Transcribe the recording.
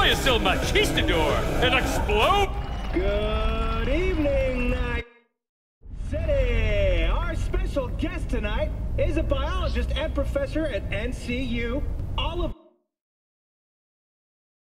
Soy still machistador and explode. Good evening, Night City. Our special guest tonight is a biologist and professor at NCU. Oliver.